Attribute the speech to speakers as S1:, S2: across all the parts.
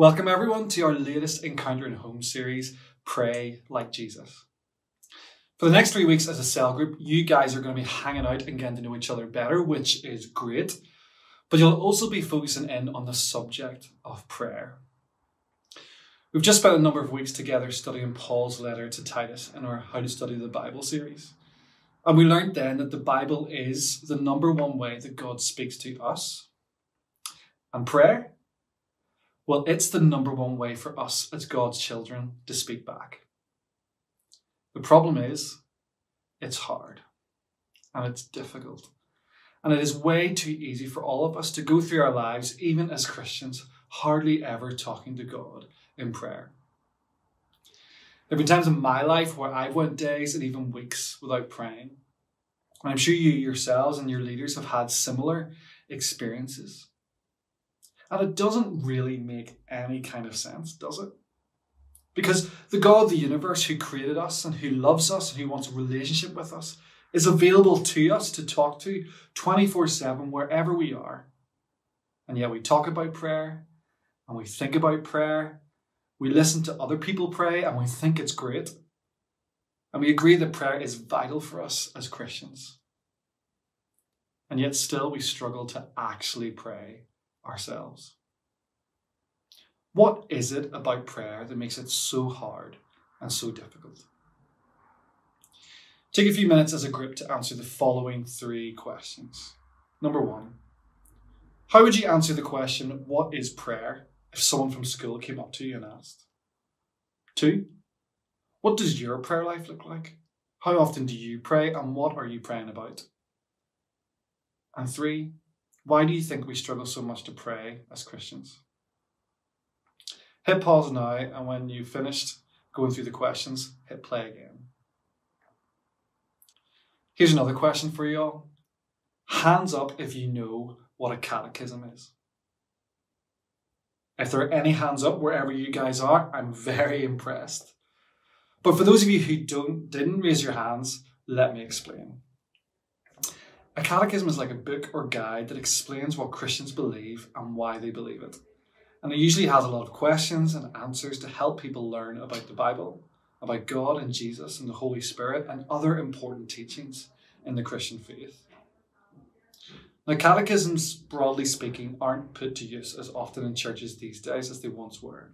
S1: Welcome, everyone, to our latest Encounter in Home series, Pray Like Jesus. For the next three weeks as a cell group, you guys are going to be hanging out and getting to know each other better, which is great. But you'll also be focusing in on the subject of prayer. We've just spent a number of weeks together studying Paul's letter to Titus in our How to Study the Bible series. And we learned then that the Bible is the number one way that God speaks to us. And prayer well, it's the number one way for us as God's children to speak back. The problem is, it's hard and it's difficult. And it is way too easy for all of us to go through our lives, even as Christians, hardly ever talking to God in prayer. There have been times in my life where I've went days and even weeks without praying. And I'm sure you yourselves and your leaders have had similar experiences. And it doesn't really make any kind of sense, does it? Because the God of the universe who created us and who loves us and who wants a relationship with us is available to us to talk to 24 7 wherever we are. And yet we talk about prayer and we think about prayer. We listen to other people pray and we think it's great. And we agree that prayer is vital for us as Christians. And yet still we struggle to actually pray ourselves. What is it about prayer that makes it so hard and so difficult? Take a few minutes as a group to answer the following three questions. Number one, how would you answer the question, What is prayer? if someone from school came up to you and asked? Two, what does your prayer life look like? How often do you pray and what are you praying about? And three, why do you think we struggle so much to pray as Christians? Hit pause now, and when you've finished going through the questions, hit play again. Here's another question for you all. Hands up if you know what a catechism is. If there are any hands up wherever you guys are, I'm very impressed. But for those of you who don't didn't raise your hands, let me explain. A catechism is like a book or guide that explains what Christians believe and why they believe it. And it usually has a lot of questions and answers to help people learn about the Bible, about God and Jesus and the Holy Spirit, and other important teachings in the Christian faith. Now, catechisms, broadly speaking, aren't put to use as often in churches these days as they once were.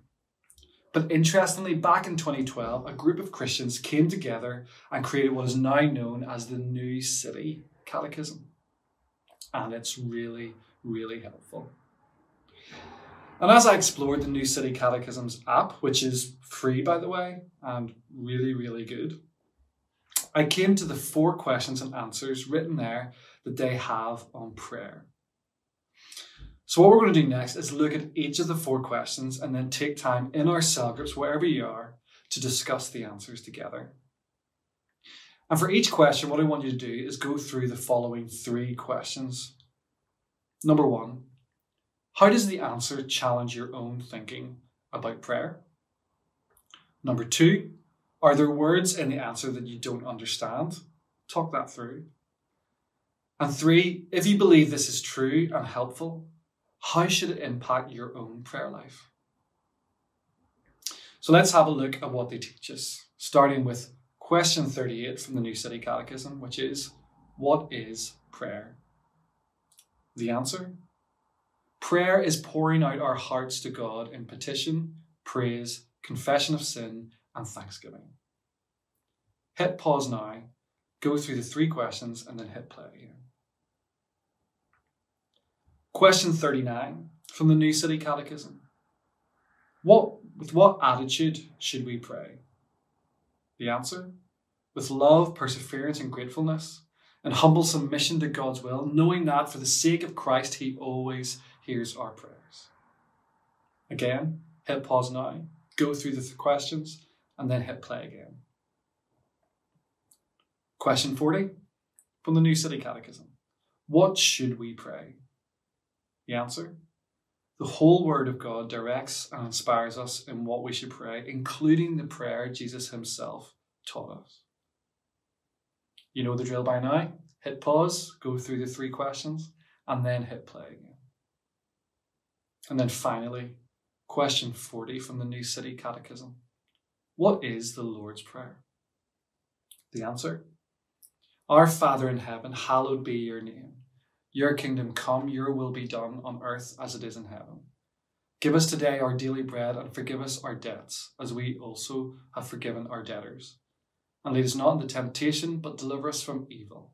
S1: But interestingly, back in 2012, a group of Christians came together and created what is now known as the New City Catechism. And it's really, really helpful. And as I explored the New City Catechisms app, which is free by the way, and really, really good, I came to the four questions and answers written there that they have on prayer. So, what we're going to do next is look at each of the four questions and then take time in our cell groups, wherever you are, to discuss the answers together. And for each question, what I want you to do is go through the following three questions. Number one, how does the answer challenge your own thinking about prayer? Number two, are there words in the answer that you don't understand? Talk that through. And three, if you believe this is true and helpful, how should it impact your own prayer life? So let's have a look at what they teach us, starting with question 38 from the New City Catechism, which is What is prayer? The answer Prayer is pouring out our hearts to God in petition, praise, confession of sin, and thanksgiving. Hit pause now, go through the three questions, and then hit play again. Question 39 from the New City Catechism. What, with what attitude should we pray? The answer? With love, perseverance, and gratefulness, and humble submission to God's will, knowing that for the sake of Christ, He always hears our prayers. Again, hit pause now, go through the questions, and then hit play again. Question 40 from the New City Catechism What should we pray? The answer the whole Word of God directs and inspires us in what we should pray, including the prayer Jesus Himself taught us. You know the drill by now. Hit pause, go through the three questions, and then hit play again. And then finally, Question 40 from the New City Catechism What is the Lord's Prayer? The answer Our Father in heaven, hallowed be your name. Your kingdom come, your will be done on earth as it is in heaven. Give us today our daily bread and forgive us our debts, as we also have forgiven our debtors. And lead us not into temptation, but deliver us from evil.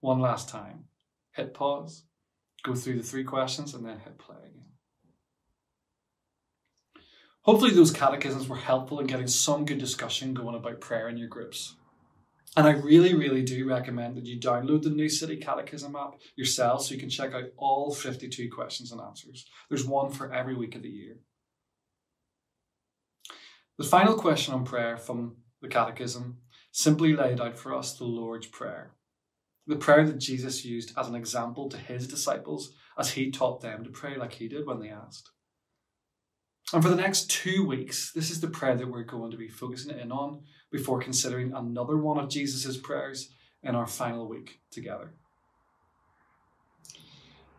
S1: One last time. Hit pause, go through the three questions, and then hit play again. Hopefully, those catechisms were helpful in getting some good discussion going about prayer in your groups. And I really, really do recommend that you download the New City Catechism app yourself so you can check out all 52 questions and answers. There's one for every week of the year. The final question on prayer from the Catechism simply laid out for us the Lord's Prayer, the prayer that Jesus used as an example to his disciples as he taught them to pray like he did when they asked. And for the next two weeks, this is the prayer that we're going to be focusing in on before considering another one of Jesus' prayers in our final week together.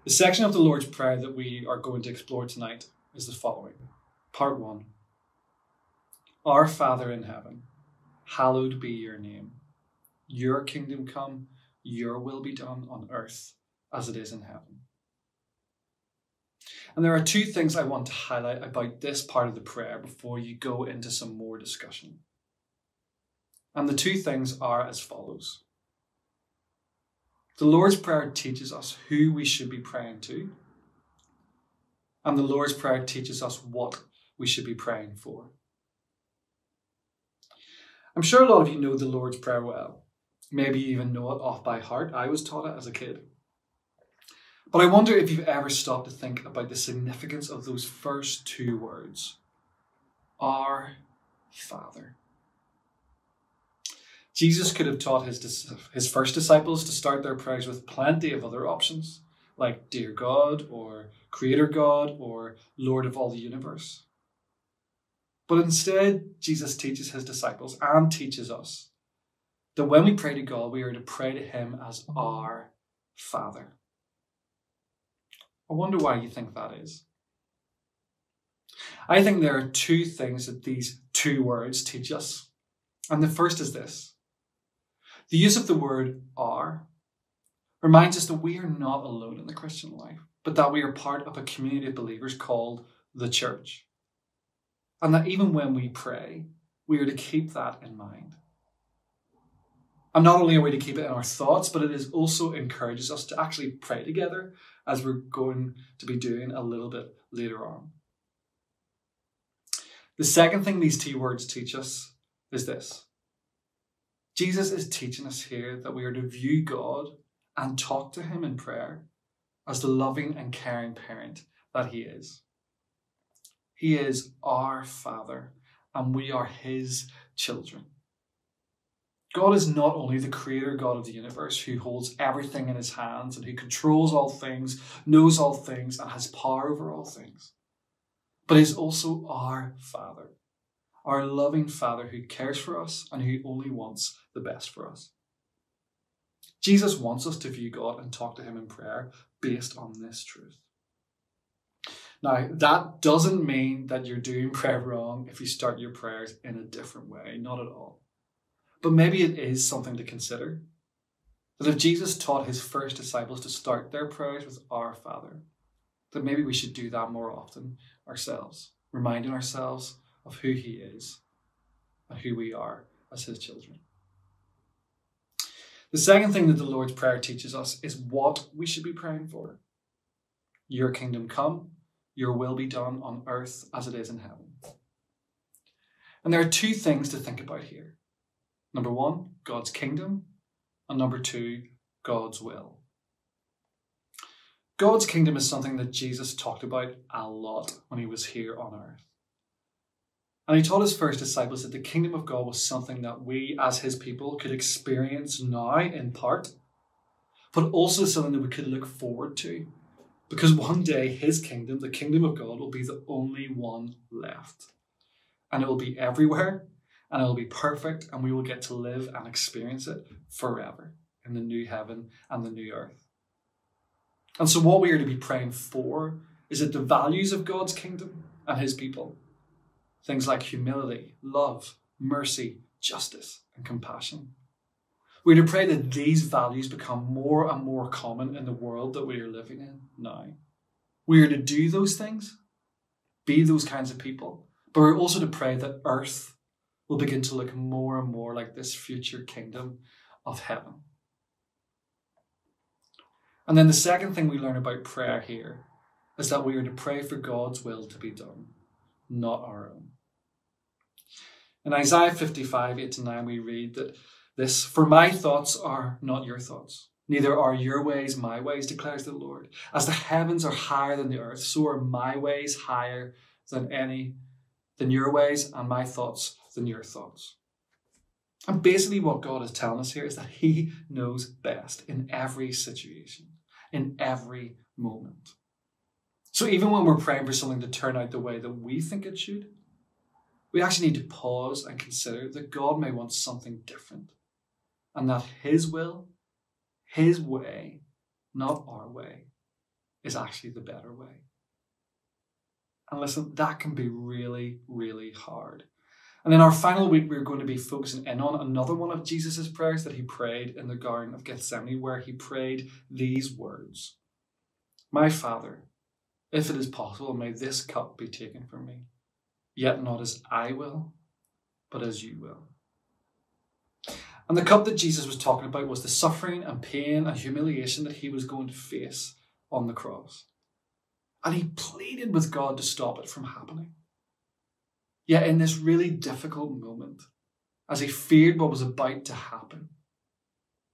S1: The section of the Lord's Prayer that we are going to explore tonight is the following Part 1 Our Father in heaven, hallowed be your name. Your kingdom come, your will be done on earth as it is in heaven. And there are two things I want to highlight about this part of the prayer before you go into some more discussion. And the two things are as follows The Lord's Prayer teaches us who we should be praying to, and the Lord's Prayer teaches us what we should be praying for. I'm sure a lot of you know the Lord's Prayer well. Maybe you even know it off by heart. I was taught it as a kid. But I wonder if you've ever stopped to think about the significance of those first two words Our Father. Jesus could have taught his, his first disciples to start their prayers with plenty of other options, like Dear God, or Creator God, or Lord of all the universe. But instead, Jesus teaches his disciples and teaches us that when we pray to God, we are to pray to him as our Father. I wonder why you think that is. I think there our two things that these two words teach us. And the first is this the use of the word are reminds us that we are not alone in the Christian life, but that we are part of a community of believers called the church. And that even when we pray, we are to keep that in mind. And not only a way to keep it in our thoughts, but it is also encourages us to actually pray together as we're going to be doing a little bit later on. The second thing these two words teach us is this Jesus is teaching us here that we are to view God and talk to Him in prayer as the loving and caring parent that He is. He is our Father, and we are His children. God is not only the creator God of the universe who holds everything in his hands and who controls all things, knows all things, and has power over all things, but is also our Father, our loving Father who cares for us and who only wants the best for us. Jesus wants us to view God and talk to him in prayer based on this truth. Now, that doesn't mean that you're doing prayer wrong if you start your prayers in a different way, not at all. But maybe it is something to consider. That if Jesus taught his first disciples to start their prayers with Our Father, that maybe we should do that more often ourselves, reminding ourselves of who he is and who we are as his children. The second thing that the Lord's Prayer teaches us is what we should be praying for. Your kingdom come, your will be done on earth as it is in heaven. And there are two things to think about here. Number one, God's kingdom, and number two, God's will. God's kingdom is something that Jesus talked about a lot when he was here on earth. And he taught his first disciples that the kingdom of God was something that we, as his people, could experience now in part, but also something that we could look forward to. Because one day his kingdom, the kingdom of God, will be the only one left. And it will be everywhere and it'll be perfect, and we will get to live and experience it forever in the new heaven and the new earth. And so, what we are to be praying for Is it the values of God's kingdom and his people? Things like humility, love, mercy, justice, and compassion. We're to pray that these values become more and more common in the world that we are living in now. We are to do those things, be those kinds of people, but we're also to pray that earth will begin to look more and more like this future kingdom of heaven. And then the second thing we learn about prayer here is that we are to pray for God's will to be done, not our own. In Isaiah 55, 8 to 9, we read that this, for my thoughts are not your thoughts, neither are your ways my ways, declares the Lord. As the heavens are higher than the earth, so are my ways higher than any, than your ways, and my thoughts than your thoughts. And basically, what God is telling us here is that He knows best in every situation, in every moment. So even when we're praying for something to turn out the way that we think it should, we actually need to pause and consider that God may want something different and that His will, His way, not our way, is actually the better way. And listen, that can be really, really hard. And in our final week, we're going to be focusing in on another one of Jesus' prayers that he prayed in the Garden of Gethsemane, where he prayed these words My Father, if it is possible, may this cup be taken from me, yet not as I will, but as you will. And the cup that Jesus was talking about was the suffering and pain and humiliation that he was going to face on the cross. And he pleaded with God to stop it from happening. Yet, in this really difficult moment, as he feared what was about to happen,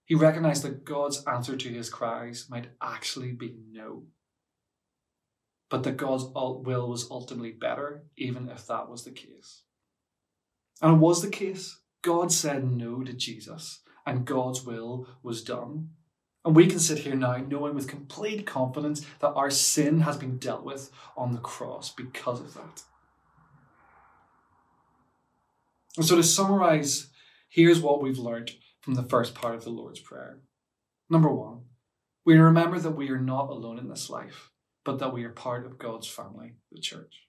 S1: he recognized that God's answer to his cries might actually be no. But that God's will was ultimately better, even if that was the case. And it was the case. God said no to Jesus, and God's will was done. And we can sit here now knowing with complete confidence that our sin has been dealt with on the cross because of that. And so to summarize, here's what we've learned from the first part of the Lord's Prayer. Number one, we remember that we are not alone in this life, but that we are part of God's family, the church.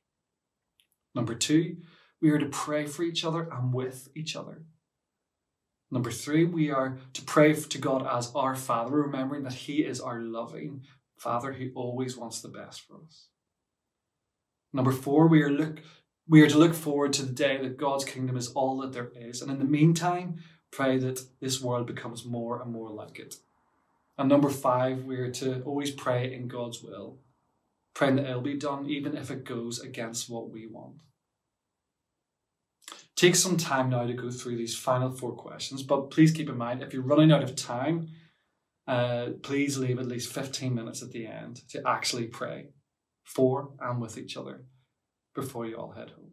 S1: Number two, we are to pray for each other and with each other. Number three, we are to pray to God as our Father, remembering that He is our loving Father who always wants the best for us. Number four, we are look we are to look forward to the day that God's kingdom is all that there is. And in the meantime, pray that this world becomes more and more like it. And number five, we are to always pray in God's will, praying that it'll be done even if it goes against what we want. Take some time now to go through these final four questions, but please keep in mind if you're running out of time, uh, please leave at least 15 minutes at the end to actually pray for and with each other before you all head home.